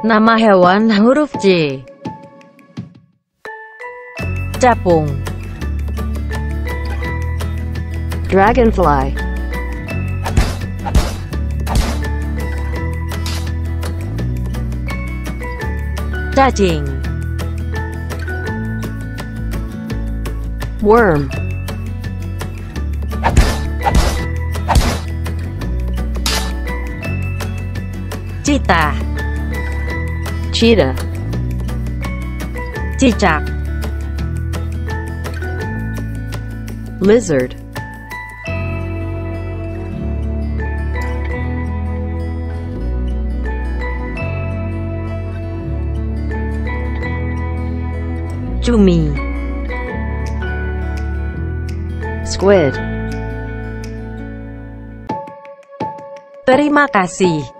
Nama hewan huruf J. Capung. Dragonfly. Cacing. Worm. Cita. Cheetah, Tic-tac. Lizard. To. Squid. Terima kasih.